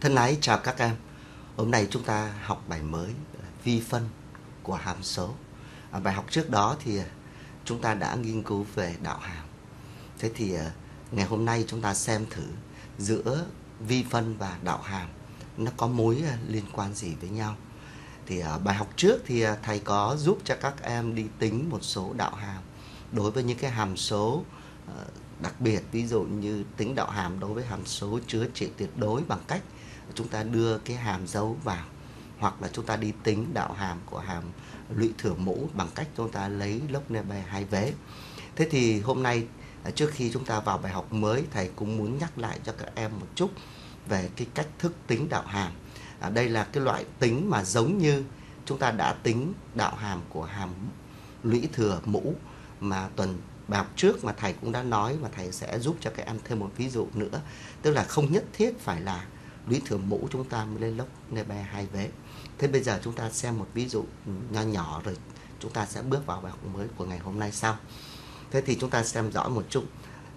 Thân ái chào các em. Hôm nay chúng ta học bài mới vi phân của hàm số. À, bài học trước đó thì à, chúng ta đã nghiên cứu về đạo hàm. Thế thì à, ngày hôm nay chúng ta xem thử giữa vi phân và đạo hàm nó có mối à, liên quan gì với nhau. Thì ở bài học trước thì thầy có giúp cho các em đi tính một số đạo hàm đối với những cái hàm số đặc biệt ví dụ như tính đạo hàm đối với hàm số chứa trị tuyệt đối bằng cách chúng ta đưa cái hàm dấu vào hoặc là chúng ta đi tính đạo hàm của hàm lũy thừa mũ bằng cách chúng ta lấy lốc nebe hai vế. Thế thì hôm nay à, trước khi chúng ta vào bài học mới thầy cũng muốn nhắc lại cho các em một chút về cái cách thức tính đạo hàm. À, đây là cái loại tính mà giống như chúng ta đã tính đạo hàm của hàm lũy thừa mũ mà tuần bài học trước mà thầy cũng đã nói và thầy sẽ giúp cho các em thêm một ví dụ nữa tức là không nhất thiết phải là lũy thừa mũ chúng ta mới lên lốc nebe hai vế. Thế bây giờ chúng ta xem một ví dụ nho nhỏ rồi chúng ta sẽ bước vào bài học mới của ngày hôm nay sau. Thế thì chúng ta xem rõ một chút.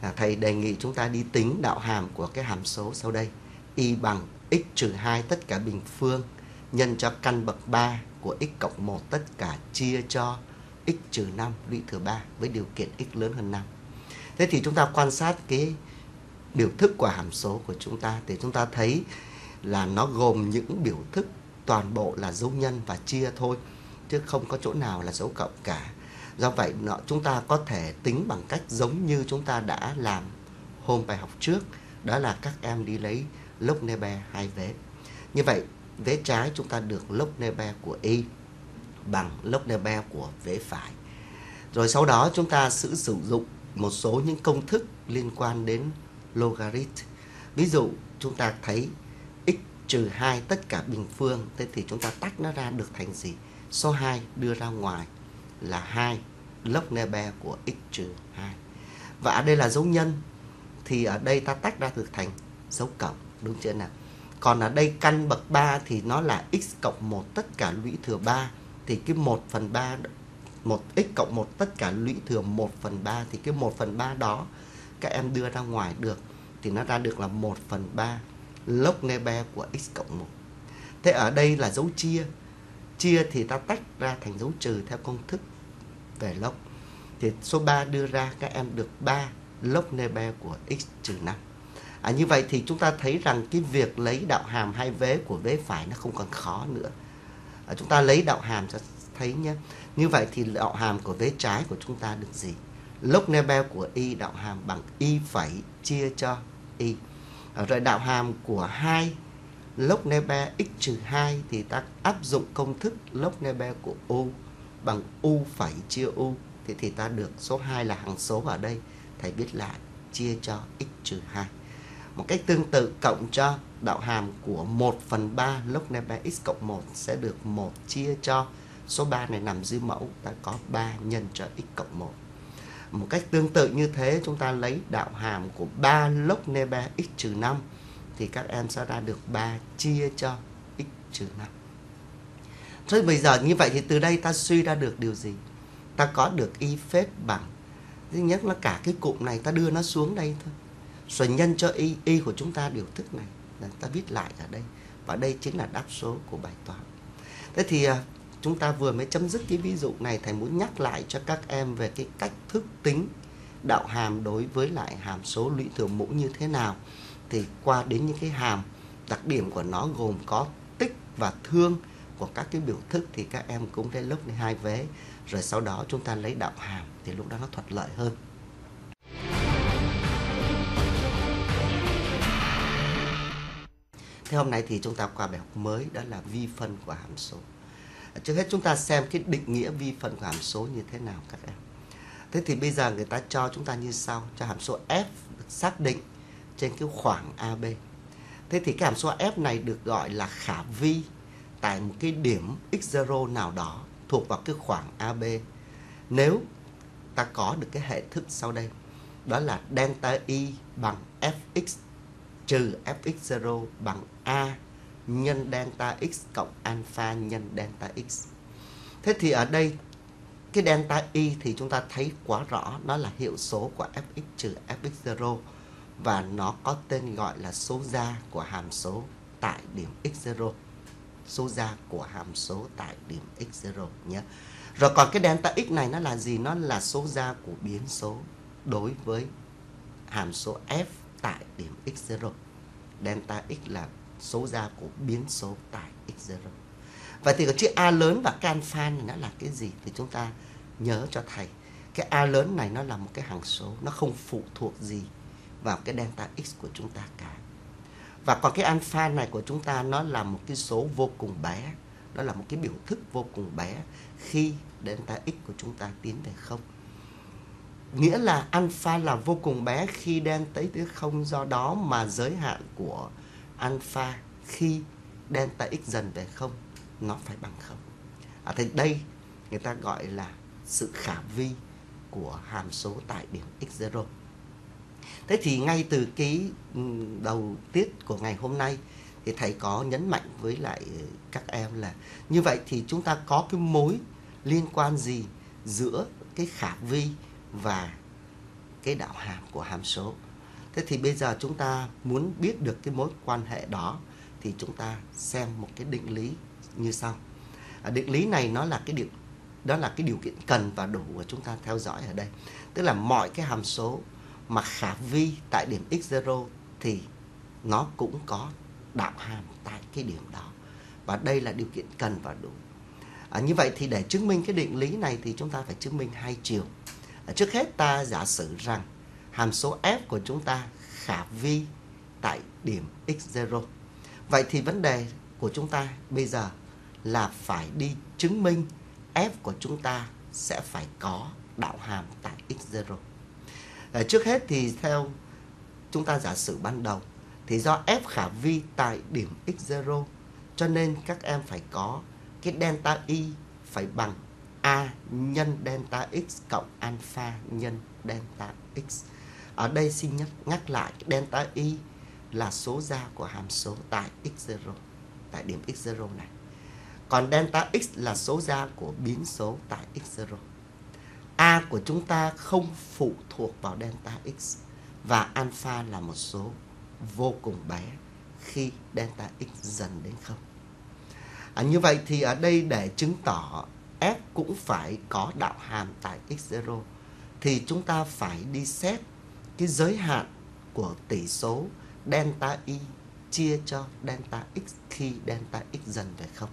À, thầy đề nghị chúng ta đi tính đạo hàm của cái hàm số sau đây. Y bằng x trừ 2 tất cả bình phương nhân cho căn bậc 3 của x cộng 1 tất cả chia cho x trừ 5 lũy thừa 3 với điều kiện x lớn hơn 5. Thế thì chúng ta quan sát cái biểu thức của hàm số của chúng ta thì chúng ta thấy là nó gồm những biểu thức toàn bộ là dấu nhân và chia thôi chứ không có chỗ nào là dấu cộng cả. Do vậy nó, chúng ta có thể tính bằng cách giống như chúng ta đã làm hôm bài học trước đó là các em đi lấy lốc nebe hai vế. Như vậy vế trái chúng ta được lốc nebe của y bằng lốc nebe của vế phải. Rồi sau đó chúng ta sử dụng một số những công thức liên quan đến logarit. Ví dụ chúng ta thấy x trừ 2 tất cả bình phương, thế thì chúng ta tách nó ra được thành gì? Số 2 đưa ra ngoài là 2 log nebe của x trừ 2. Và ở đây là dấu nhân thì ở đây ta tách ra được thành dấu cộng đúng chưa nào? Còn ở đây căn bậc 3 thì nó là x cộng 1 tất cả lũy thừa 3 thì cái 1 phần 3 một x cộng 1 tất cả lũy thừa 1 phần 3 thì cái 1 phần 3 đó các em đưa ra ngoài được thì nó ra được là 1 phần 3 log nebe của x cộng 1. Thế ở đây là dấu chia. Chia thì ta tách ra thành dấu trừ theo công thức về log. Thì số 3 đưa ra các em được 3 log nebe của x trừ 5. À, như vậy thì chúng ta thấy rằng cái việc lấy đạo hàm hai vế của vế phải nó không còn khó nữa. À, chúng ta lấy đạo hàm cho thấy nhé. Như vậy thì đạo hàm của vế trái của chúng ta được gì? log nebe của y đạo hàm bằng y phẩy chia cho y. Rồi đạo hàm của hai, lốc nebe x trừ 2 thì ta áp dụng công thức lốc nebe của u bằng u phẩy chia u thì thì ta được số 2 là hằng số ở đây thầy viết lại chia cho x trừ 2. Một cách tương tự cộng cho đạo hàm của 1 phần 3 log nebe x cộng 1 sẽ được 1 chia cho số 3 này nằm dưới mẫu ta có 3 nhân cho x cộng 1 một cách tương tự như thế, chúng ta lấy đạo hàm của 3 log nebe x trừ 5 thì các em sẽ ra được 3 chia cho x trừ 5. Thế bây giờ như vậy thì từ đây ta suy ra được điều gì? Ta có được y phép bằng thứ nhất là cả cái cụm này ta đưa nó xuống đây thôi. Rồi nhân cho y y của chúng ta điều thức này là ta viết lại ở đây và đây chính là đáp số của bài toán. Thế thì à, chúng ta vừa mới chấm dứt cái ví dụ này, thầy muốn nhắc lại cho các em về cái cách thức tính đạo hàm đối với lại hàm số lũy thừa mũ như thế nào. Thì qua đến những cái hàm, đặc điểm của nó gồm có tích và thương của các cái biểu thức thì các em cũng lên lớp hai vế. Rồi sau đó chúng ta lấy đạo hàm thì lúc đó nó thuận lợi hơn. Thế hôm nay thì chúng ta qua bài học mới, đó là vi phân của hàm số trước hết chúng ta xem cái định nghĩa vi phân của hàm số như thế nào các em. Thế thì bây giờ người ta cho chúng ta như sau, cho hàm số f được xác định trên cái khoảng ab thế thì cái hàm số f này được gọi là khả vi tại một cái điểm x0 nào đó thuộc vào cái khoảng ab nếu ta có được cái hệ thức sau đây, đó là delta y bằng fx trừ fx0 bằng a nhân delta x cộng alpha nhân delta x. Thế thì ở đây, cái delta y thì chúng ta thấy quá rõ, nó là hiệu số của fx trừ fx0 và nó có tên gọi là số ra của hàm số tại điểm x0 số ra của hàm số tại điểm x0 nhé. Rồi còn cái delta x này nó là gì? Nó là số ra của biến số đối với hàm số f tại điểm x0. Delta x là số ra của biến số tại x0. Vậy thì cái chữ A lớn và can fan này nó là cái gì? Thì chúng ta nhớ cho thầy. Cái A lớn này nó là một cái hằng số, nó không phụ thuộc gì vào cái delta x của chúng ta cả. Và còn cái alpha này của chúng ta nó là một cái số vô cùng bé. Đó là một cái biểu thức vô cùng bé khi delta x của chúng ta tiến về không. Nghĩa là alpha là vô cùng bé khi delta x tới không do đó mà giới hạn của alpha khi delta x dần về không nó phải bằng không. À, thì đây người ta gọi là sự khả vi của hàm số tại điểm x0. Thế thì ngay từ cái ừ, đầu tiết của ngày hôm nay thì thầy có nhấn mạnh với lại các em là như vậy thì chúng ta có cái mối liên quan gì giữa cái khả vi và cái đạo hàm của hàm số. Thế thì bây giờ chúng ta muốn biết được cái mối quan hệ đó thì chúng ta xem một cái định lý như sau. À, định lý này nó là cái điều đó là cái điều kiện cần và đủ của chúng ta theo dõi ở đây. Tức là mọi cái hàm số mà khả vi tại điểm x0 thì nó cũng có đạo hàm tại cái điểm đó. Và đây là điều kiện cần và đủ. À, như vậy thì để chứng minh cái định lý này thì chúng ta phải chứng minh hai chiều. À, trước hết ta giả sử rằng hàm số f của chúng ta khả vi tại điểm x0. Vậy thì vấn đề của chúng ta bây giờ là phải đi chứng minh f của chúng ta sẽ phải có đạo hàm tại x0. À, ờ, trước hết thì theo chúng ta giả sử ban đầu thì do f khả vi tại điểm x0 cho nên các em phải có cái delta y phải bằng a nhân delta x cộng alpha nhân delta x. Ở đây xin nhắc, nhắc lại delta y là số ra của hàm số tại x0 tại điểm x0 này. Còn delta x là số ra của biến số tại x0. A của chúng ta không phụ thuộc vào delta x và alpha là một số vô cùng bé khi delta x dần đến không. À, như vậy thì ở đây để chứng tỏ f cũng phải có đạo hàm tại x0 thì chúng ta phải đi xét cái giới hạn của tỷ số delta y chia cho delta x khi delta x dần về không.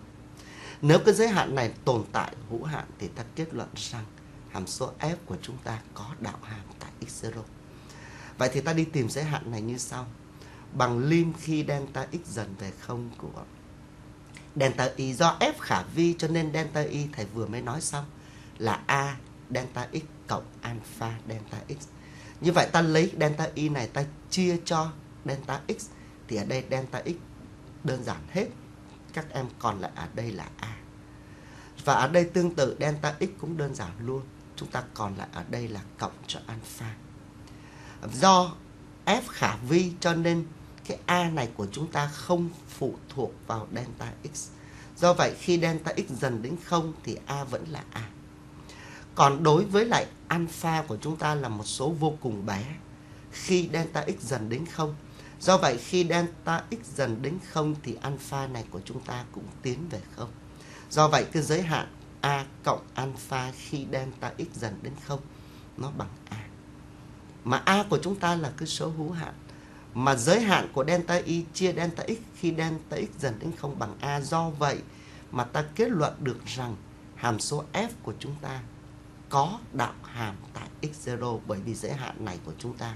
Nếu cái giới hạn này tồn tại, hữu hạn thì ta kết luận rằng hàm số f của chúng ta có đạo hàm tại x0. Vậy thì ta đi tìm giới hạn này như sau. Bằng lim khi delta x dần về không của delta y do f khả vi cho nên delta y thầy vừa mới nói xong, là a delta x cộng alpha delta x. Như vậy ta lấy delta y này ta chia cho delta x, thì ở đây delta x đơn giản hết. Các em còn lại ở đây là a. Và ở đây tương tự, delta x cũng đơn giản luôn. Chúng ta còn lại ở đây là cộng cho alpha. Do f khả vi cho nên cái a này của chúng ta không phụ thuộc vào delta x. Do vậy khi delta x dần đến không thì a vẫn là a. Còn đối với lại alpha của chúng ta là một số vô cùng bé khi delta x dần đến không. Do vậy, khi delta x dần đến không thì alpha này của chúng ta cũng tiến về không. Do vậy, cái giới hạn a cộng alpha khi delta x dần đến không, nó bằng a. Mà a của chúng ta là cái số hữu hạn mà giới hạn của delta y chia delta x khi delta x dần đến không bằng a. Do vậy mà ta kết luận được rằng hàm số f của chúng ta có đạo hàm tại x0 bởi vì giới hạn này của chúng ta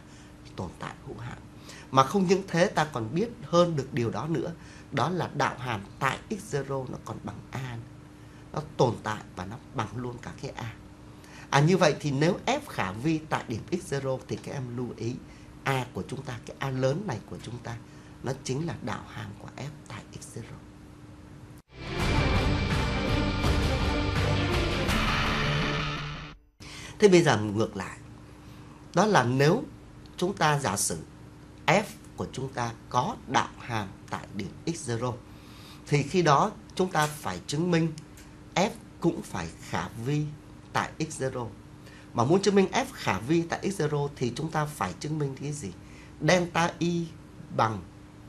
tồn tại hữu hạn. Mà không những thế ta còn biết hơn được điều đó nữa, đó là đạo hàm tại x0 nó còn bằng a. Nó tồn tại và nó bằng luôn cả cái a. À như vậy thì nếu f khả vi tại điểm x0 thì các em lưu ý a của chúng ta, cái a lớn này của chúng ta nó chính là đạo hàm của f tại x0. Thế bây giờ ngược lại. Đó là nếu chúng ta giả sử f của chúng ta có đạo hàm tại điểm x0 thì khi đó chúng ta phải chứng minh f cũng phải khả vi tại x0. Mà muốn chứng minh f khả vi tại x0 thì chúng ta phải chứng minh cái gì? Delta y bằng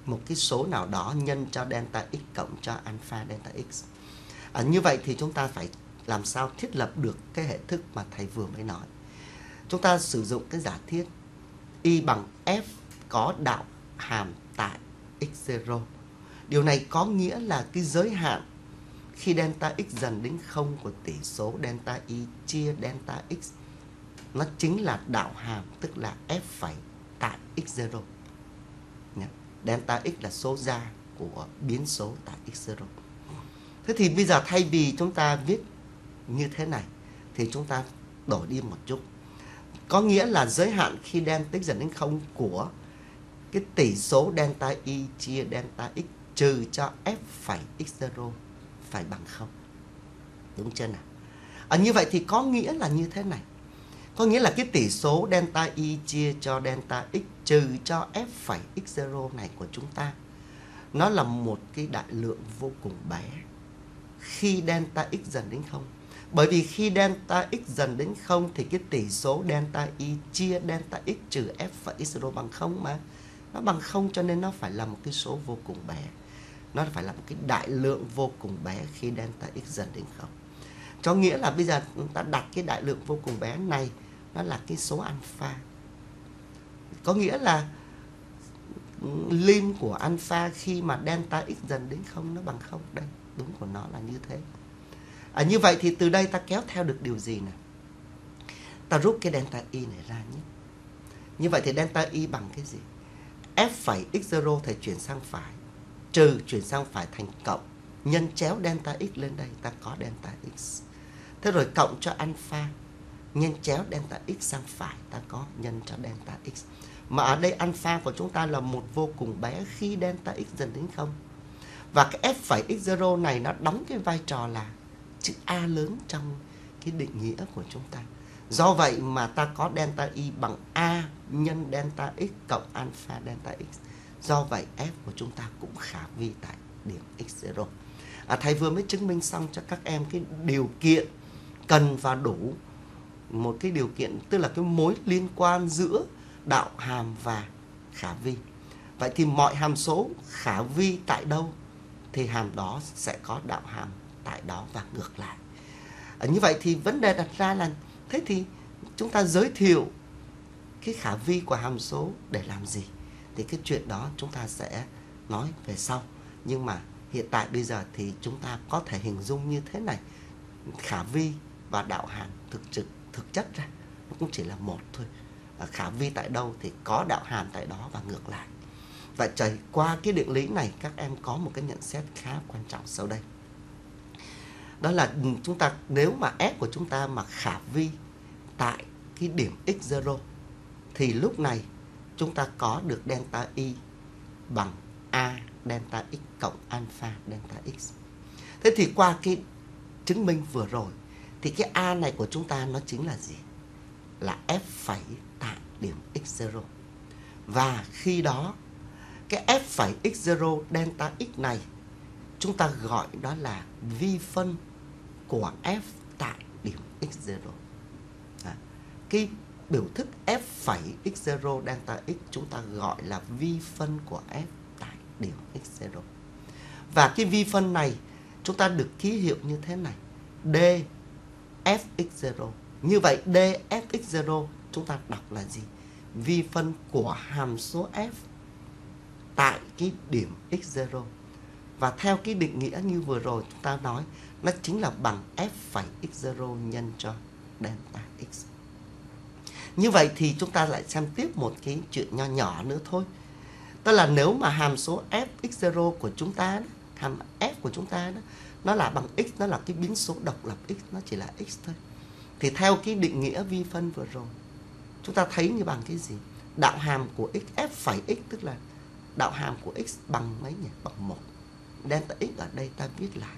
một cái số nào đó nhân cho delta x cộng cho alpha delta x. À, như vậy thì chúng ta phải làm sao thiết lập được cái hệ thức mà thầy vừa mới nói. Chúng ta sử dụng cái giả thiết y bằng f có đạo hàm tại x0. Điều này có nghĩa là cái giới hạn khi delta x dần đến không của tỷ số delta y chia delta x, nó chính là đạo hàm, tức là f phẩy tại x0. Delta x là số ra của biến số tại x0. Thế thì bây giờ thay vì chúng ta viết như thế này thì chúng ta đổi đi một chút. Có nghĩa là giới hạn khi delta x dần đến không của cái tỷ số delta y chia delta x trừ cho f phẩy x0 phải bằng không. Đúng chưa nào? À, như vậy thì có nghĩa là như thế này. Có nghĩa là cái tỷ số delta y chia cho delta x trừ cho f phẩy x0 này của chúng ta nó là một cái đại lượng vô cùng bé khi delta x dần đến không. Bởi vì khi delta x dần đến không thì cái tỷ số delta y chia delta x trừ f và x0 bằng không mà. Nó bằng không cho nên nó phải là một cái số vô cùng bé. Nó phải là một cái đại lượng vô cùng bé khi delta x dần đến không. Cho nghĩa là bây giờ chúng ta đặt cái đại lượng vô cùng bé này, nó là cái số alpha có nghĩa là ừ, lim của alpha khi mà delta x dần đến không nó bằng không đây, đúng của nó là như thế à, như vậy thì từ đây ta kéo theo được điều gì nè? Ta rút cái delta y này ra nhé. Như vậy thì delta y bằng cái gì? F phẩy x0 thầy chuyển sang phải. Trừ chuyển sang phải thành cộng. Nhân chéo delta x lên đây ta có delta x. Thế rồi cộng cho alpha. Nhân chéo delta x sang phải ta có nhân cho delta x. Mà ở đây alpha của chúng ta là một vô cùng bé khi delta x dần đến không. Và cái f phẩy x0 này nó đóng cái vai trò là chữ A lớn trong cái định nghĩa của chúng ta. Do vậy mà ta có delta y bằng A nhân delta x cộng alpha delta x. Do vậy f của chúng ta cũng khả vi tại điểm x0. À, thầy vừa mới chứng minh xong cho các em cái điều kiện cần và đủ một cái điều kiện tức là cái mối liên quan giữa đạo hàm và khả vi. Vậy thì mọi hàm số khả vi tại đâu thì hàm đó sẽ có đạo hàm tại đó và ngược lại. À, như vậy thì vấn đề đặt ra là thế thì chúng ta giới thiệu cái khả vi của hàm số để làm gì? Thì cái chuyện đó chúng ta sẽ nói về sau. Nhưng mà hiện tại bây giờ thì chúng ta có thể hình dung như thế này. Khả vi và đạo hàm thực trực thực chất ra nó cũng chỉ là một thôi à, khả vi tại đâu thì có đạo hàm tại đó và ngược lại và trời qua cái định lý này các em có một cái nhận xét khá quan trọng sau đây đó là chúng ta, nếu mà f của chúng ta mà khả vi tại cái điểm x0 thì lúc này chúng ta có được delta y bằng a delta x cộng alpha delta x. Thế thì qua cái chứng minh vừa rồi, thì cái A này của chúng ta nó chính là gì? Là F phẩy tại điểm x0. Và khi đó, cái F phẩy x0 delta x này, chúng ta gọi đó là vi phân của F tại điểm x0. À, cái biểu thức F phẩy x0 delta x chúng ta gọi là vi phân của F tại điểm x0. Và cái vi phân này chúng ta được ký hiệu như thế này. D fx0. Như vậy dfx0 chúng ta đọc là gì? Vi phân của hàm số f tại cái điểm x0. Và theo cái định nghĩa như vừa rồi chúng ta nói, nó chính là bằng f phẩy x0 nhân cho delta x. Như vậy thì chúng ta lại xem tiếp một cái chuyện nho nhỏ nữa thôi. Tức là nếu mà hàm số f x0 của chúng ta, hàm f của chúng ta đó, nó là bằng x nó là cái biến số độc lập x nó chỉ là x thôi thì theo cái định nghĩa vi phân vừa rồi chúng ta thấy như bằng cái gì đạo hàm của x f phẩy x tức là đạo hàm của x bằng mấy nhỉ bằng một delta x ở đây ta viết lại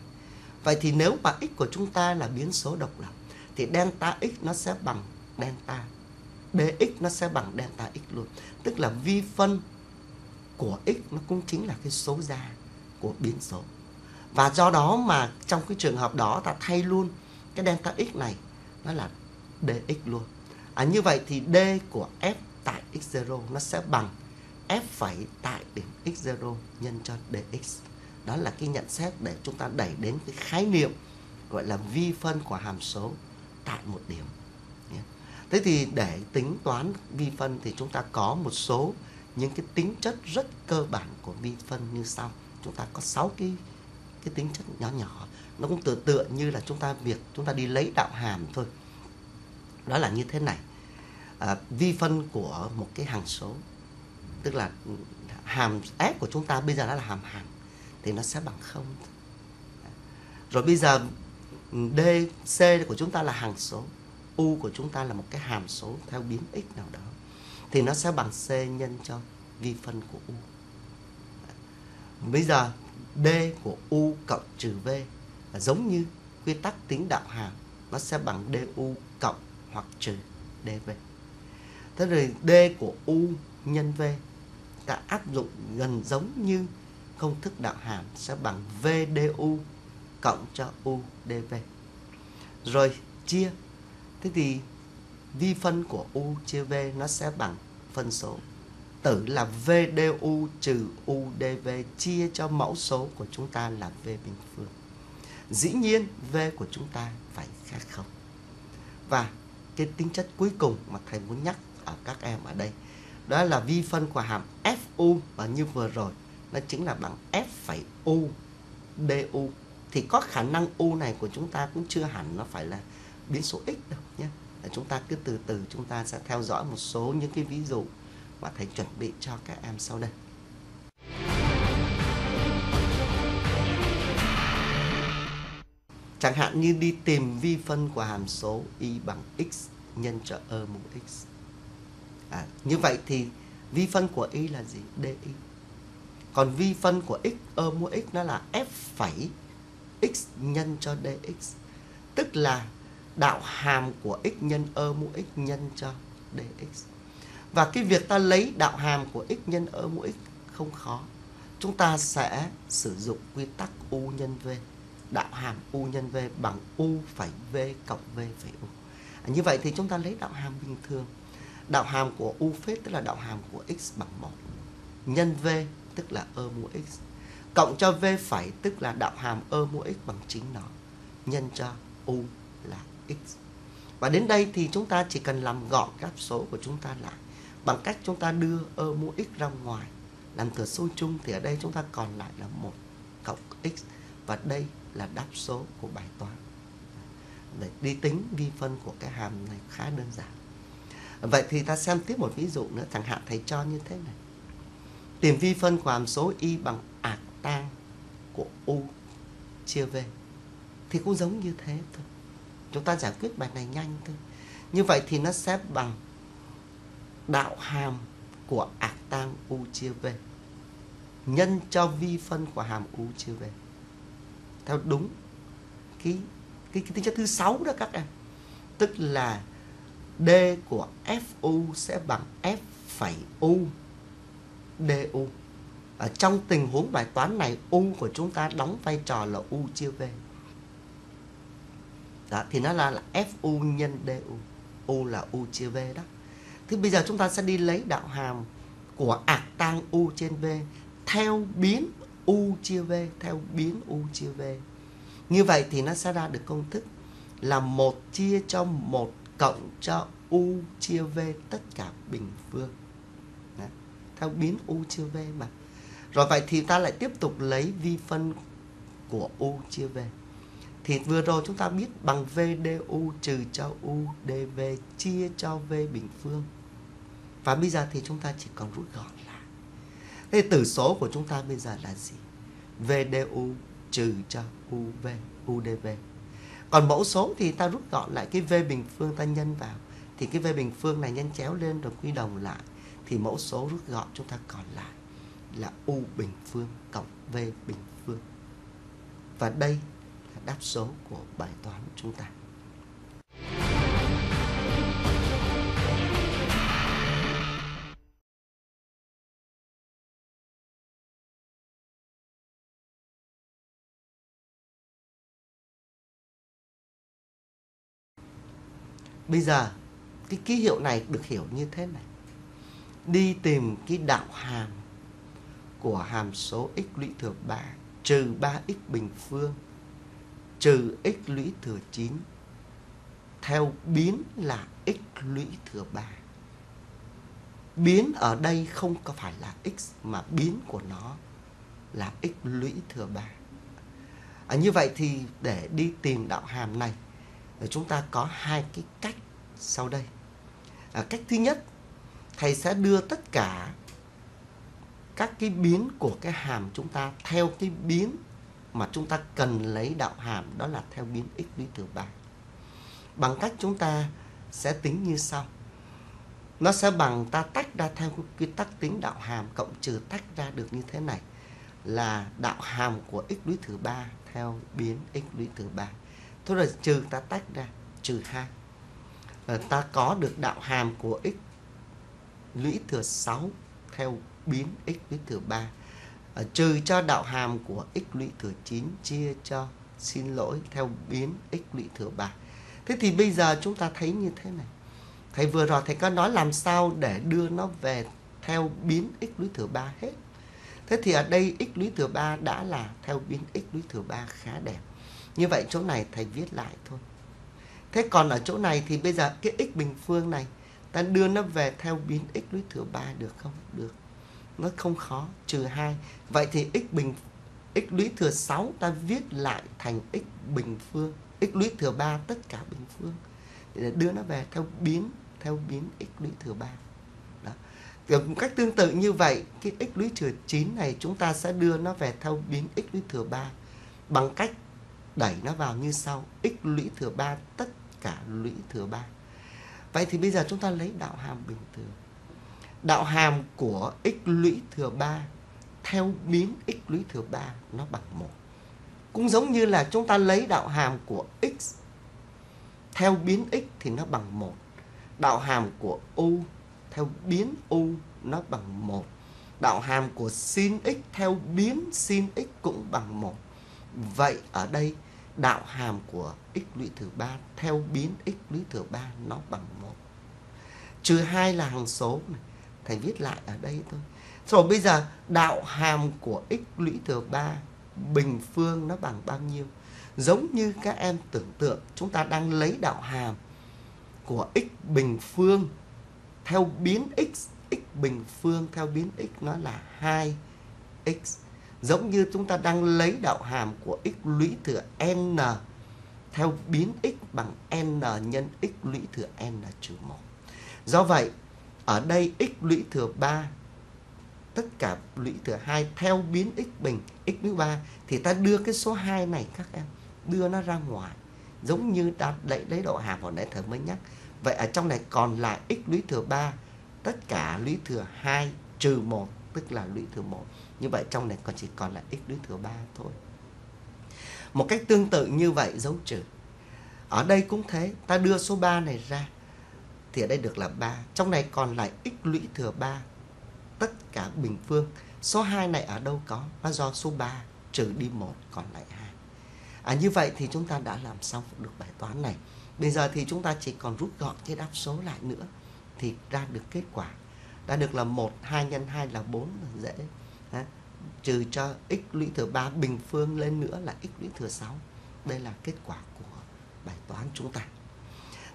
vậy thì nếu mà x của chúng ta là biến số độc lập thì delta x nó sẽ bằng delta dx nó sẽ bằng delta x luôn tức là vi phân của x nó cũng chính là cái số ra của biến số và do đó mà trong cái trường hợp đó ta thay luôn cái delta x này nó là dx luôn. À, như vậy thì d của f tại x0 nó sẽ bằng f phẩy tại điểm x0 nhân cho dx. Đó là cái nhận xét để chúng ta đẩy đến cái khái niệm gọi là vi phân của hàm số tại một điểm. Thế thì để tính toán vi phân thì chúng ta có một số những cái tính chất rất cơ bản của vi phân như sau. Chúng ta có 6 cái cái tính chất nhỏ nhỏ. Nó cũng tựa tựa như là chúng ta việc chúng ta đi lấy đạo hàm thôi. Đó là như thế này. À, vi phân của một cái hằng số tức là hàm f của chúng ta bây giờ đã là hàm hàm thì nó sẽ bằng không. Rồi bây giờ ừ, d, c của chúng ta là hằng số, u của chúng ta là một cái hàm số theo biến x nào đó, thì nó sẽ bằng c nhân cho vi phân của u. Bây giờ, d của u cộng trừ v là giống như quy tắc tính đạo hàm, nó sẽ bằng du cộng hoặc trừ dv thế rồi d của u nhân v ta áp dụng gần giống như công thức đạo hàm sẽ bằng VDU cộng cho UDV. Rồi chia. Thế thì vi phân của U chia V nó sẽ bằng phân số tử là VDU trừ UDV chia cho mẫu số của chúng ta là V bình phương. Dĩ nhiên V của chúng ta phải khác không. Và cái tính chất cuối cùng mà thầy muốn nhắc ở các em ở đây, đó là vi phân của hàm FU và như vừa rồi nó chính là bằng F phẩy U DU thì có khả năng U này của chúng ta cũng chưa hẳn nó phải là biến số x đâu nhé. Chúng ta cứ từ từ chúng ta sẽ theo dõi một số những cái ví dụ mà thầy chuẩn bị cho các em sau đây. Chẳng hạn như đi tìm vi phân của hàm số y bằng x nhân cho e mũ x. À, như vậy thì vi phân của y là gì? Di còn vi phân của x ơ mua x nó là f phẩy x nhân cho dx. Tức là đạo hàm của x nhân ơ mũ x nhân cho dx. Và cái việc ta lấy đạo hàm của x nhân ơ mũ x không khó. Chúng ta sẽ sử dụng quy tắc u nhân v đạo hàm u nhân v bằng u phẩy v cộng v phẩy u. À, như vậy thì chúng ta lấy đạo hàm bình thường. Đạo hàm của u phết tức là đạo hàm của x bằng 1 nhân v tức là ơ mũ x. Cộng cho v phẩy tức là đạo hàm ơ mũ x bằng chính nó nhân cho u là x. Và đến đây thì chúng ta chỉ cần làm gọn các số của chúng ta lại bằng cách chúng ta đưa ơ mũ x ra ngoài. Làm thừa số chung thì ở đây chúng ta còn lại là một cộng x và đây là đáp số của bài toán. Để đi tính vi phân của cái hàm này khá đơn giản. Vậy thì ta xem tiếp một ví dụ nữa, chẳng hạn thầy cho như thế này. Tìm vi phân của hàm số y bằng ạc tang của u chia v. Thì cũng giống như thế thôi. Chúng ta giải quyết bài này nhanh thôi. Như vậy thì nó sẽ bằng đạo hàm của ạc tang u chia v nhân cho vi phân của hàm u chia v. Theo đúng cái cái, cái tính chất thứ sáu đó các em. Tức là D của FU sẽ bằng F phẩy U DU. Ở trong tình huống bài toán này, U của chúng ta đóng vai trò là U chia V. Đó, thì nó là, là FU nhân DU. U là U chia V đó. Thì bây giờ chúng ta sẽ đi lấy đạo hàm của ạc tang U trên V theo biến U chia V, theo biến U chia V. Như vậy thì nó sẽ ra được công thức là một chia cho một cộng cho u chia v tất cả bình phương theo biến u chia v mà. Rồi vậy thì ta lại tiếp tục lấy vi phân của u chia v. Thì vừa rồi chúng ta biết bằng v du trừ cho u dv chia cho v bình phương. Và bây giờ thì chúng ta chỉ còn rút gọn lại. Thế tử số của chúng ta bây giờ là gì? V du trừ cho uv udv còn mẫu số thì ta rút gọn lại cái v bình phương ta nhân vào. Thì cái v bình phương này nhân chéo lên rồi quy đồng lại thì mẫu số rút gọn chúng ta còn lại là u bình phương cộng v bình phương và đây là đáp số của bài toán của chúng ta Bây giờ, cái ký hiệu này được hiểu như thế này đi tìm cái đạo hàm của hàm số x lũy thừa 3 trừ 3x bình phương trừ x lũy thừa 9 theo biến là x lũy thừa 3. Biến ở đây không có phải là x mà biến của nó là x lũy thừa 3. À, như vậy thì để đi tìm đạo hàm này chúng ta có hai cái cách sau đây. À, cách thứ nhất, thầy sẽ đưa tất cả các cái biến của cái hàm chúng ta theo cái biến mà chúng ta cần lấy đạo hàm, đó là theo biến x lũy thừa 3. Bằng cách chúng ta sẽ tính như sau. Nó sẽ bằng ta tách ra theo quy tắc tính đạo hàm, cộng trừ tách ra được như thế này, là đạo hàm của x lũy thừa 3 theo biến x lũy thừa 3. Thôi rồi, trừ ta tách ra, trừ 2. Ờ, ta có được đạo hàm của x lũy thừa 6 theo biến x lũy thừa 3 à, ờ, trừ cho đạo hàm của x lũy thừa 9 chia cho xin lỗi theo biến x lũy thừa 3. Thế thì bây giờ chúng ta thấy như thế này. Thầy vừa rồi thầy có nói làm sao để đưa nó về theo biến x lũy thừa 3 hết. Thế thì ở đây x lũy thừa 3 đã là theo biến x lũy thừa 3 khá đẹp. Như vậy chỗ này thầy viết lại thôi. Thế còn ở chỗ này thì bây giờ cái x bình phương này ta đưa nó về theo biến x lũy thừa 3 được không? Được. Nó không khó, trừ 2 vậy thì x bình, x lũy thừa 6 ta viết lại thành x bình phương, x lũy thừa 3 tất cả bình phương. Để đưa nó về theo biến theo biến x lũy thừa 3 đó. Kiểu một cách tương tự như vậy, cái x lũy thừa 9 này chúng ta sẽ đưa nó về theo biến x lũy thừa 3 bằng cách đẩy nó vào như sau. X lũy thừa 3 tất cả lũy thừa 3 vậy thì bây giờ chúng ta lấy đạo hàm bình thường đạo hàm của x lũy thừa 3 theo biến x lũy thừa 3 nó bằng 1. Cũng giống như là chúng ta lấy đạo hàm của x theo biến x thì nó bằng 1. Đạo hàm của u theo biến u nó bằng 1. Đạo hàm của sin x theo biến sin x cũng bằng 1. Vậy ở đây đạo hàm của x lũy thừa 3 theo biến x lũy thừa 3 nó bằng 1. Trừ 2 là hằng số này, thầy viết lại ở đây thôi. Rồi bây giờ, đạo hàm của x lũy thừa 3 bình phương nó bằng bao nhiêu? Giống như các em tưởng tượng, chúng ta đang lấy đạo hàm của x bình phương theo biến x x bình phương theo biến x nó là 2x giống như chúng ta đang lấy đạo hàm của x lũy thừa n theo biến x bằng n nhân x lũy thừa n trừ 1. Do vậy, ở đây x lũy thừa 3 tất cả lũy thừa 2 theo biến x bình x lũy 3 thì ta đưa cái số 2 này các em đưa nó ra ngoài. Giống như ta lấy lấy độ hàm hồi nãy thầy mới nhắc. Vậy ở trong này còn lại x lũy thừa 3 tất cả lũy thừa 2 trừ 1 tức là lũy thừa một như vậy trong này còn chỉ còn lại x lũy thừa ba thôi một cách tương tự như vậy dấu trừ ở đây cũng thế ta đưa số 3 này ra thì ở đây được là 3. Trong này còn lại x lũy thừa 3. Tất cả bình phương. Số 2 này ở đâu có? Nó do số 3 trừ đi 1 còn lại 2. À, như vậy thì chúng ta đã làm xong được bài toán này. Bây giờ thì chúng ta chỉ còn rút gọn cái đáp số lại nữa thì ra được kết quả. Đã được là 1, 2 nhân 2 là 4 là dễ. Ha? Trừ cho x lũy thừa 3 bình phương lên nữa là x lũy thừa 6. Đây là kết quả của bài toán chúng ta.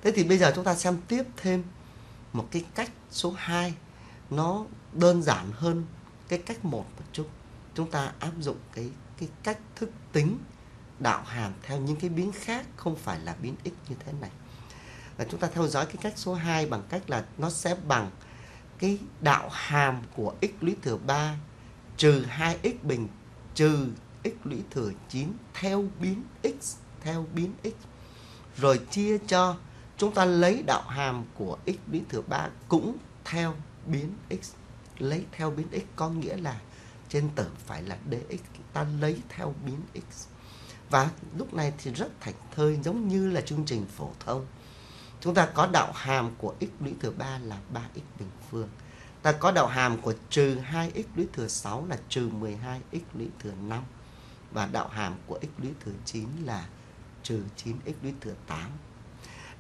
Thế thì bây giờ chúng ta xem tiếp thêm một cái cách số 2 nó đơn giản hơn cái cách một một chút. Chúng ta áp dụng cái cái cách thức tính đạo hàm theo những cái biến khác không phải là biến x như thế này. Và chúng ta theo dõi cái cách số 2 bằng cách là nó sẽ bằng cái đạo hàm của x lũy thừa 3 trừ 2x bình, trừ x lũy thừa 9 theo biến x, theo biến x. Rồi chia cho, chúng ta lấy đạo hàm của x lũy thừa 3 cũng theo biến x. Lấy theo biến x có nghĩa là trên tử phải là dx ta lấy theo biến x. Và lúc này thì rất thành thơi, giống như là chương trình phổ thông chúng ta có đạo hàm của x lũy thừa 3 là 3x bình phương ta có đạo hàm của trừ 2x lũy thừa 6 là trừ 12x lũy thừa 5 và đạo hàm của x lũy thừa 9 là trừ 9x lũy thừa 8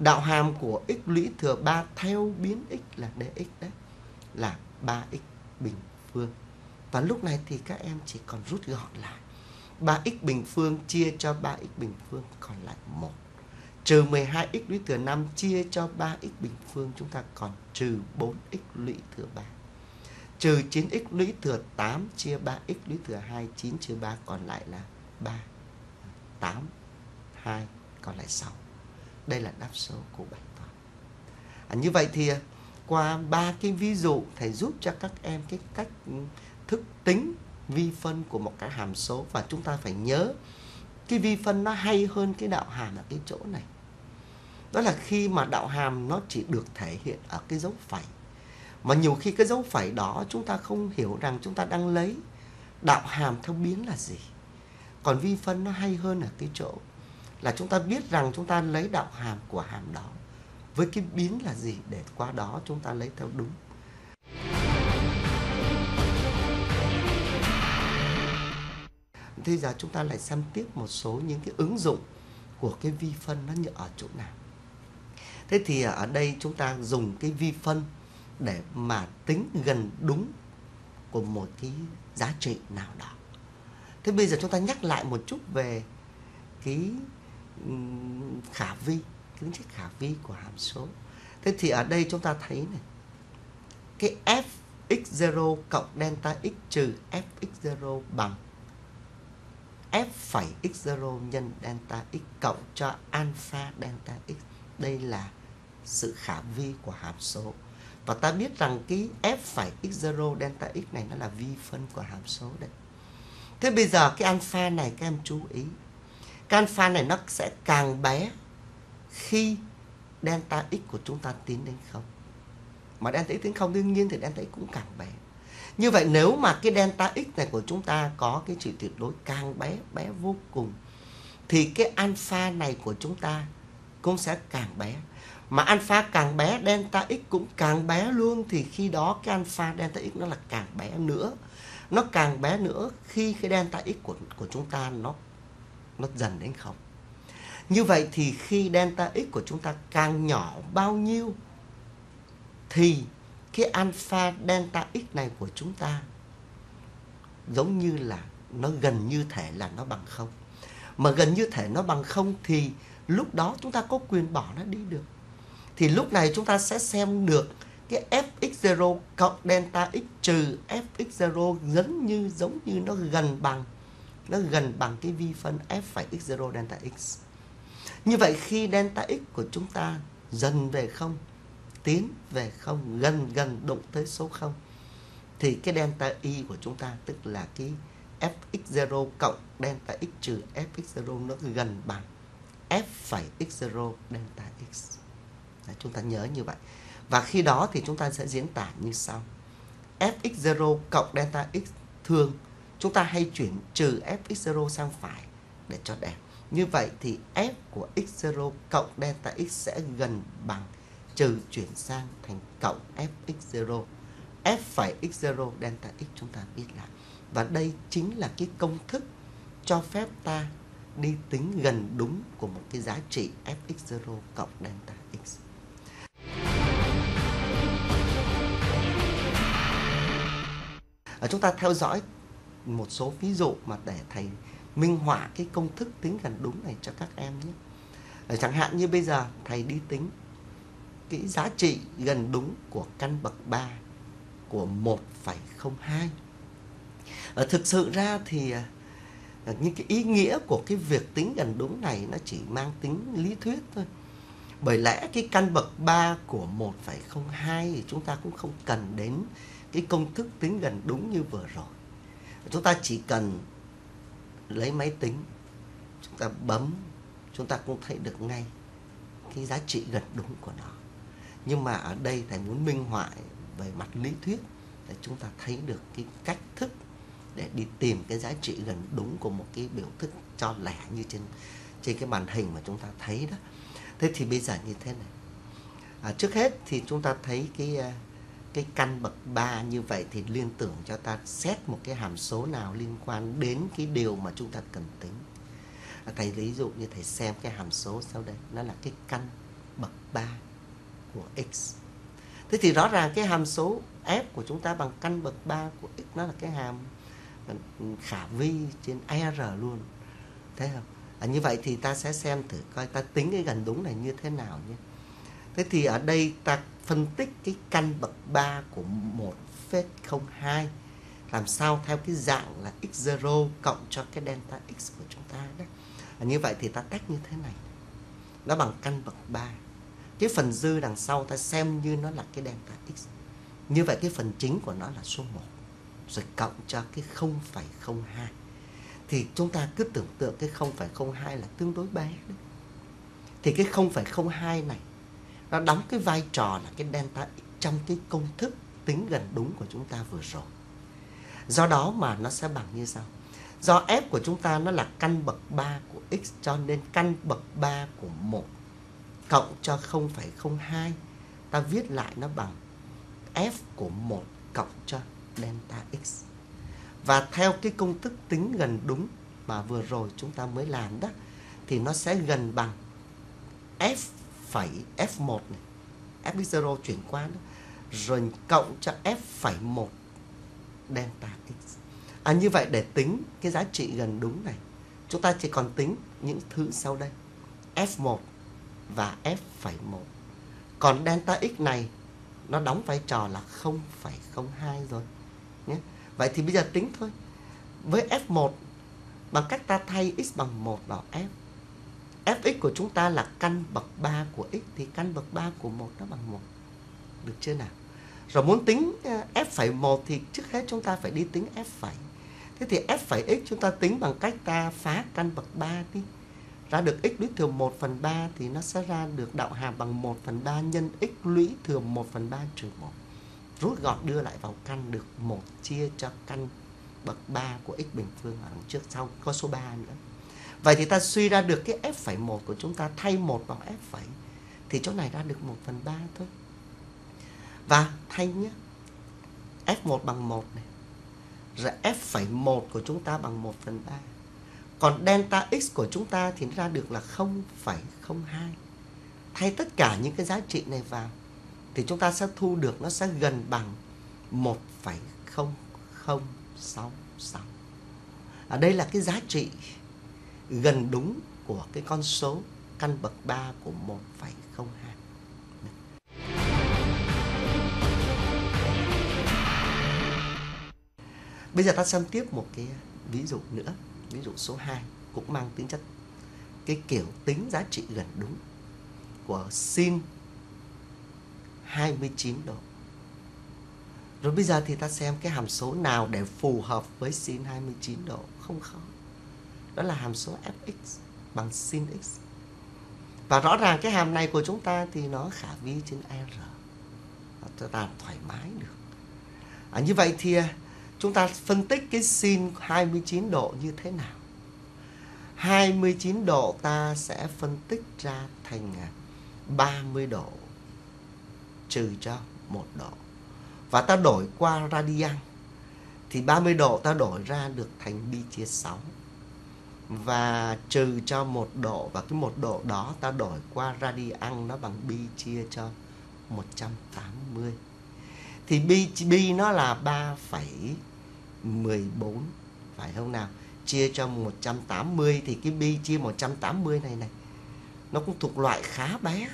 đạo hàm của x lũy thừa 3 theo biến x là dx đấy, là 3x bình phương. Và lúc này thì các em chỉ còn rút gọn lại. 3x bình phương chia cho 3x bình phương còn lại 1. Trừ 12x lũy thừa 5 chia cho 3x bình phương chúng ta còn trừ 4x lũy thừa 3. Trừ 9x lũy thừa 8 chia 3x lũy thừa 2, 9 chia 3 còn lại là 3. 8, 2 còn lại 6. Đây là đáp số của bài toán. À, như vậy thì à, qua ba cái ví dụ thầy giúp cho các em cái cách ừ, thức tính vi phân của một cái hàm số và chúng ta phải nhớ cái vi phân nó hay hơn cái đạo hàm ở cái chỗ này. Đó là khi mà đạo hàm nó chỉ được thể hiện ở cái dấu phẩy. Mà nhiều khi cái dấu phẩy đó chúng ta không hiểu rằng chúng ta đang lấy đạo hàm theo biến là gì. Còn vi phân nó hay hơn ở cái chỗ là chúng ta biết rằng chúng ta lấy đạo hàm của hàm đó với cái biến là gì để qua đó chúng ta lấy theo đúng. Thế giờ chúng ta lại xem tiếp một số những cái ứng dụng của cái vi phân nó như ở chỗ nào. Thế thì ở đây chúng ta dùng cái vi phân để mà tính gần đúng của một cái giá trị nào đó. Thế bây giờ chúng ta nhắc lại một chút về cái khả vi, tính chất khả vi của hàm số thế thì ở đây chúng ta thấy này, cái f x0 cộng delta x trừ f x0 bằng f phẩy x0 nhân delta x cộng cho alpha delta x đây là sự khả vi của hàm số và ta biết rằng cái f phải x0 delta x này nó là vi phân của hàm số đấy thế bây giờ cái alpha này các em chú ý cái alpha này nó sẽ càng bé khi delta x của chúng ta tiến đến không. Mà delta x tiến không đương nhiên thì delta x cũng càng bé. Như vậy nếu mà cái delta x này của chúng ta có cái trị tuyệt đối càng bé, bé vô cùng thì cái alpha này của chúng ta cũng sẽ càng bé. Mà alpha càng bé, delta x cũng càng bé luôn thì khi đó cái alpha delta x nó là càng bé nữa. Nó càng bé nữa khi cái delta x của của chúng ta nó nó dần đến không. Như vậy thì khi delta x của chúng ta càng nhỏ bao nhiêu thì cái alpha delta x này của chúng ta giống như là nó gần như thể là nó bằng không. Mà gần như thể nó bằng không thì lúc đó chúng ta có quyền bỏ nó đi được. Thì lúc này chúng ta sẽ xem được cái fx0 cộng delta x trừ fx0 giống như giống như nó gần bằng nó gần bằng cái vi phân f phải x0 delta x. Như vậy khi delta x của chúng ta dần về không, tiến về không, gần gần đụng tới số 0 thì cái delta y của chúng ta tức là cái fx0 cộng delta x trừ fx0 nó gần bằng f phải x0 delta x. Đấy, chúng ta nhớ như vậy. Và khi đó thì chúng ta sẽ diễn tả như sau. fx0 cộng delta x thường chúng ta hay chuyển trừ fx0 sang phải để cho đẹp. Như vậy thì f của x0 cộng delta x sẽ gần bằng trừ chuyển sang thành cộng fx0. f phải x0 delta x chúng ta biết là. Và đây chính là cái công thức cho phép ta đi tính gần đúng của một cái giá trị fx0 cộng delta Ở chúng ta theo dõi một số ví dụ mà để thầy minh họa cái công thức tính gần đúng này cho các em nhé. Ở chẳng hạn như bây giờ thầy đi tính cái giá trị gần đúng của căn bậc 3 của 1,02. Ở ờ, thực sự ra thì à, những cái ý nghĩa của cái việc tính gần đúng này nó chỉ mang tính lý thuyết thôi. Bởi lẽ cái căn bậc 3 của 1,02 thì chúng ta cũng không cần đến cái công thức tính gần đúng như vừa rồi. Chúng ta chỉ cần lấy máy tính chúng ta bấm chúng ta cũng thấy được ngay cái giá trị gần đúng của nó. Nhưng mà ở đây thầy muốn minh họa về mặt lý thuyết để chúng ta thấy được cái cách thức để đi tìm cái giá trị gần đúng của một cái biểu thức cho lẻ như trên trên cái màn hình mà chúng ta thấy đó. Thế thì bây giờ như thế này. À, trước hết thì chúng ta thấy cái à, cái căn bậc 3 như vậy thì liên tưởng cho ta xét một cái hàm số nào liên quan đến cái điều mà chúng ta cần tính. À, thầy ví dụ như thầy xem cái hàm số sau đây, nó là cái căn bậc 3 của x. Thế thì rõ ràng cái hàm số f của chúng ta bằng căn bậc 3 của x nó là cái hàm ừ, khả vi trên r luôn thấy không à, như vậy thì ta sẽ xem thử coi ta tính cái gần đúng này như thế nào nhé thế thì ở đây ta phân tích cái căn bậc 3 của 1 phép 02 làm sao theo cái dạng là x0 cộng cho cái delta x của chúng ta đó. À, như vậy thì ta tách như thế này. Nó bằng căn bậc 3. Cái phần dư đằng sau ta xem như nó là cái delta x. Như vậy cái phần chính của nó là số 1. Rồi cộng cho cái 0,02. Thì chúng ta cứ tưởng tượng cái 0,02 là tương đối bé đấy. Thì cái 0,02 này nó đóng cái vai trò là cái delta trong cái công thức tính gần đúng của chúng ta vừa rồi. Do đó mà nó sẽ bằng như sau. Do f của chúng ta nó là căn bậc 3 của x cho nên căn bậc 3 của 1 cộng cho 0,02 ta viết lại nó bằng f của 1 cộng cho delta x. Và theo cái công thức tính gần đúng mà vừa rồi chúng ta mới làm đó thì nó sẽ gần bằng f phẩy f1 này, f0 chuyển qua đó, rồi cộng cho f phẩy 1 delta x. À, như vậy để tính cái giá trị gần đúng này, chúng ta chỉ còn tính những thứ sau đây. F1 và f1 Còn delta x này nó đóng vai trò là 0,02 rồi. Nhé. Vậy thì bây giờ tính thôi. Với F1 bằng cách ta thay x bằng 1 vào F. Fx của chúng ta là căn bậc 3 của x, thì căn bậc 3 của 1 nó bằng 1. Được chưa nào? Rồi muốn tính à, f phẩy 1 thì trước hết chúng ta phải đi tính f phẩy. Thế thì f phẩy x chúng ta tính bằng cách ta phá căn bậc 3 đi. Ra được x lũy thừa 1 phần 3 thì nó sẽ ra được đạo hàm bằng 1 phần 3 nhân x lũy thừa 1 phần 3 trừ 1. Rút gọn đưa lại vào căn được 1 chia cho căn bậc 3 của x bình phương ở đằng trước sau, có số 3 nữa. Vậy thì ta suy ra được cái f phẩy 1 của chúng ta thay 1 vào f phẩy thì chỗ này ra được 1 phần 3 thôi. Và thay nhé. F1 bằng 1 này. Rồi F phẩy 1 của chúng ta bằng 1 phần 3. Còn delta x của chúng ta thì ra được là 0,02. Thay tất cả những cái giá trị này vào thì chúng ta sẽ thu được nó sẽ gần bằng 1,0066. Ở đây là cái giá trị gần đúng của cái con số căn bậc 3 của 1,02. Bây giờ ta xem tiếp một cái ví dụ nữa, ví dụ số 2 cũng mang tính chất cái kiểu tính giá trị gần đúng của sin 29 độ. Rồi bây giờ thì ta xem cái hàm số nào để phù hợp với sin 29 độ, không khó. Đó là hàm số fx bằng sin x. Và rõ ràng cái hàm này của chúng ta thì nó khả vi trên r. Ta làm thoải mái được. À, như vậy thì à, chúng ta phân tích cái sin 29 độ như thế nào 29 độ ta sẽ phân tích ra thành à, 30 độ trừ cho 1 độ và ta đổi qua radian thì 30 độ ta đổi ra được thành pi chia 6 và trừ cho một độ và cái một độ đó ta đổi qua radian nó bằng pi chia cho 180 thì pi pi nó là 3, 14 phải không nào? Chia cho 180 thì cái bi chia 180 này này nó cũng thuộc loại khá bé.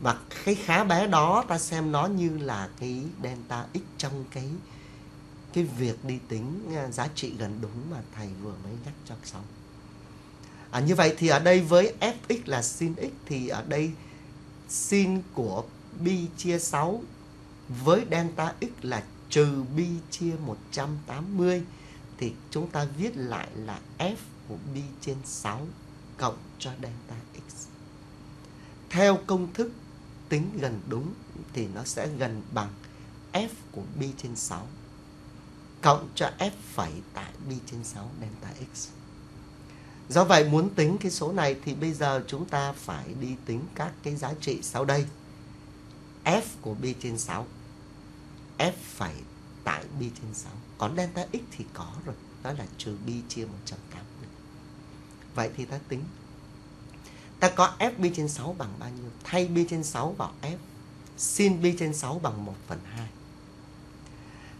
Và cái khá bé đó ta xem nó như là cái delta x trong cái cái việc đi tính giá trị gần đúng mà thầy vừa mới nhắc cho xong. À, như vậy thì ở đây với fx là sin x thì ở đây sin của bi chia 6 với delta x là trừ bi chia 180 thì chúng ta viết lại là f của bi trên 6 cộng cho delta x. Theo công thức tính gần đúng thì nó sẽ gần bằng f của bi trên 6 cộng cho f phẩy tại bi trên 6 delta x. Do vậy muốn tính cái số này thì bây giờ chúng ta phải đi tính các cái giá trị sau đây. f của bi trên 6 f phẩy tại bi trên 6. Còn delta x thì có rồi, đó là trừ bi chia 180. Vậy thì ta tính. Ta có f bi trên 6 bằng bao nhiêu? Thay bi trên 6 vào f. Sin bi trên 6 bằng 1 phần 2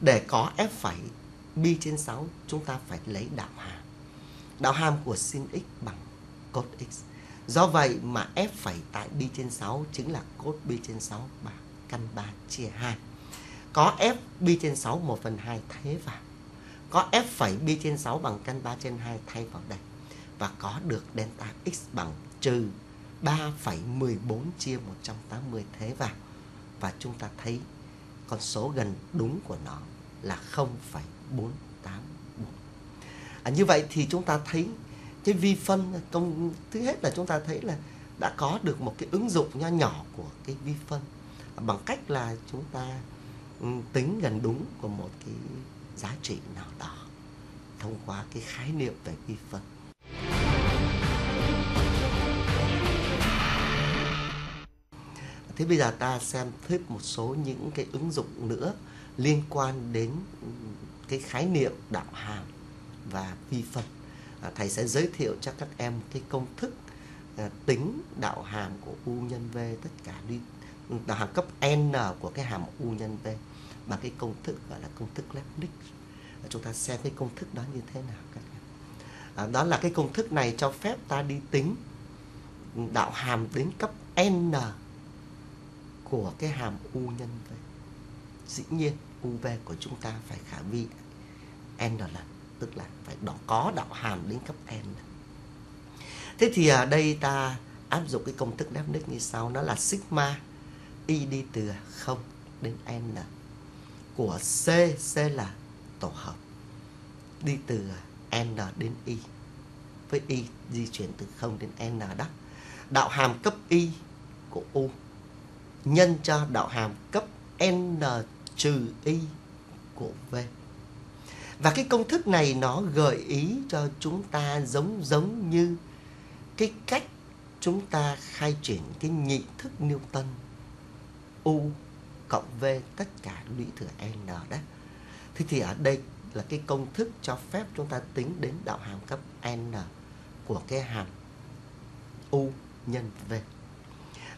để có f phẩy bi trên 6 chúng ta phải lấy đạo hàm. Đạo hàm của sin x bằng cos x. Do vậy mà f phẩy tại bi trên 6 chính là cos bi trên 6 bằng căn 3 chia 2. Có f bi trên 6 1 phần 2 thế vào. Có f phẩy bi trên 6 bằng căn 3 trên 2 thay vào đây. Và có được delta x bằng trừ 3,14 chia 180 thế vào. Và chúng ta thấy con số gần đúng của nó là 0,484. À, như vậy thì chúng ta thấy cái vi phân công thứ hết là chúng ta thấy là đã có được một cái ứng dụng nho nhỏ của cái vi phân à, bằng cách là chúng ta tính gần đúng của một cái giá trị nào đó thông qua cái khái niệm về vi phân. Thế bây giờ ta xem thêm một số những cái ứng dụng nữa liên quan đến cái khái niệm đạo hàm và vi phân. À, thầy sẽ giới thiệu cho các em cái công thức à, tính đạo hàm của u nhân v tất cả đi đạo hàm cấp n của cái hàm u nhân v bằng cái công thức gọi là công thức Leibniz. À, chúng ta xem cái công thức đó như thế nào các em. À, đó là cái công thức này cho phép ta đi tính đạo hàm đến cấp n của cái hàm u nhân v. Dĩ nhiên UV của chúng ta phải khả vi n lần, tức là phải đó có đạo hàm đến cấp n. Thế thì ở đây ta áp dụng cái công thức Leibniz như sau, nó là sigma y đi từ 0 đến n của C, C là tổ hợp đi từ n đến y với y di chuyển từ 0 đến n đó. Đạo hàm cấp y của u nhân cho đạo hàm cấp n trừ y của v. Và cái công thức này nó gợi ý cho chúng ta giống giống như cái cách chúng ta khai triển cái nhị thức Newton, U cộng V tất cả lũy thừa N đó. Thế thì ở đây là cái công thức cho phép chúng ta tính đến đạo hàm cấp N của cái hàm U nhân V.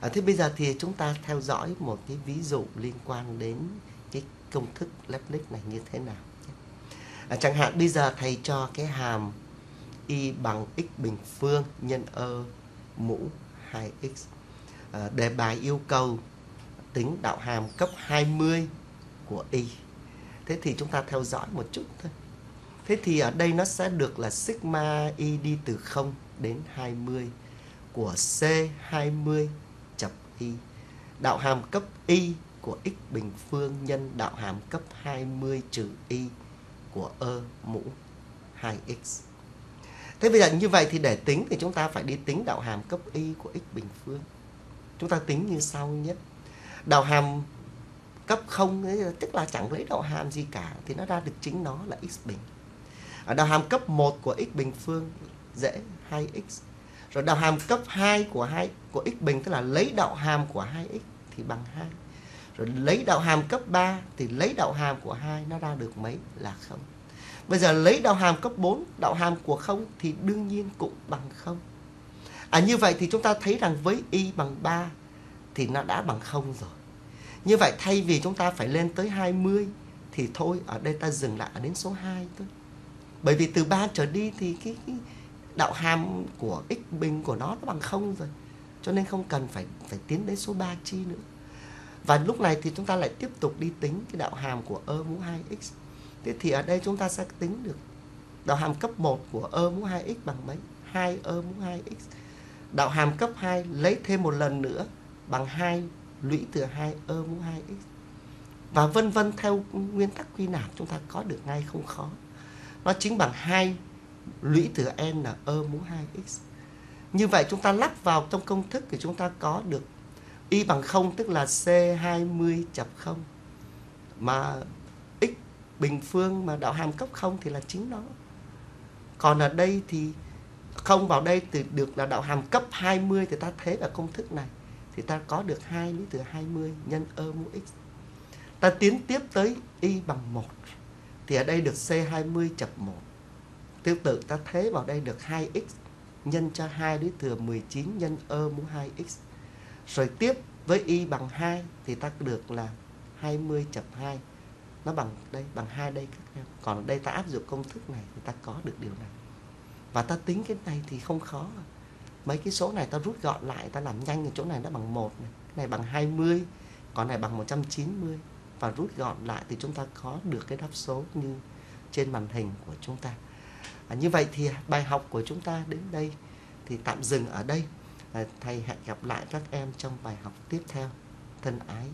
À, thế bây giờ thì chúng ta theo dõi một cái ví dụ liên quan đến cái công thức Leibniz này như thế nào. À, chẳng hạn bây giờ thầy cho cái hàm y bằng x bình phương nhân ơ mũ 2x. À, ờ, đề bài yêu cầu tính đạo hàm cấp 20 của y. Thế thì chúng ta theo dõi một chút thôi. Thế thì ở đây nó sẽ được là sigma y đi từ 0 đến 20 của C20 y. Đạo hàm cấp y của x bình phương nhân đạo hàm cấp 20 trừ y của ơ mũ 2x. Thế bây giờ như vậy thì để tính thì chúng ta phải đi tính đạo hàm cấp y của x bình phương. Chúng ta tính như sau nhất. Đạo hàm cấp 0 tức là chẳng lấy đạo hàm gì cả thì nó ra được chính nó là x bình. Ở đạo hàm cấp 1 của x bình phương dễ 2x. Rồi đạo hàm cấp 2 của 2 của x bình tức là lấy đạo hàm của 2x thì bằng 2 rồi lấy đạo hàm cấp 3 thì lấy đạo hàm của 2 nó ra được mấy là không. Bây giờ lấy đạo hàm cấp 4, đạo hàm của 0 thì đương nhiên cũng bằng 0. À như vậy thì chúng ta thấy rằng với y bằng 3 thì nó đã bằng 0 rồi. Như vậy thay vì chúng ta phải lên tới 20 thì thôi ở đây ta dừng lại ở đến số 2 thôi. Bởi vì từ 3 trở đi thì cái, cái đạo hàm của x bình của nó nó bằng không rồi. Cho nên không cần phải phải tiến đến số 3 chi nữa. Và lúc này thì chúng ta lại tiếp tục đi tính cái đạo hàm của ơ mũ 2x. Thế thì ở đây chúng ta sẽ tính được đạo hàm cấp 1 của ơ mũ 2x bằng mấy? 2 ơ mũ 2x. Đạo hàm cấp 2 lấy thêm một lần nữa bằng 2 lũy thừa 2 ơ mũ 2x. Và vân vân theo nguyên tắc quy nạp chúng ta có được ngay không khó. Nó chính bằng 2 lũy thừa n là ơ mũ 2x. Như vậy chúng ta lắp vào trong công thức thì chúng ta có được y bằng 0 tức là C20 chập 0. Mà x bình phương mà đạo hàm cấp 0 thì là chính nó. Còn ở đây thì không vào đây thì được là đạo hàm cấp 20 thì ta thế vào công thức này thì ta có được hai lũy từ 20 nhân ơ mũ x. Ta tiến tiếp tới y bằng 1 thì ở đây được C20 chập 1. Tương tự, ta thế vào đây được 2x nhân cho 2 lý thừa 19 nhân ơ mũ 2x rồi tiếp với y bằng 2 thì ta được là 20 chập 2 nó bằng đây, bằng 2 đây các em còn ở đây ta áp dụng công thức này thì ta có được điều này. Và ta tính cái này thì không khó. Mấy cái số này ta rút gọn lại, ta làm nhanh ở chỗ này nó bằng 1 này, cái này bằng 20 còn này bằng 190 và rút gọn lại thì chúng ta có được cái đáp số như trên màn hình của chúng ta à, như vậy thì bài học của chúng ta đến đây thì tạm dừng ở đây. À, thầy hẹn gặp lại các em trong bài học tiếp theo. Thân ái.